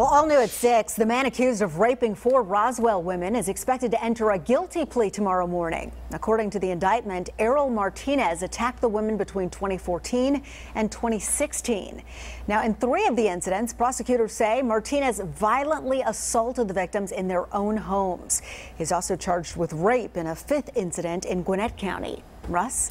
Well, all new at 6, the man accused of raping four Roswell women is expected to enter a guilty plea tomorrow morning. According to the indictment, Errol Martinez attacked the women between 2014 and 2016. Now, in three of the incidents, prosecutors say Martinez violently assaulted the victims in their own homes. He's also charged with rape in a fifth incident in Gwinnett County. Russ?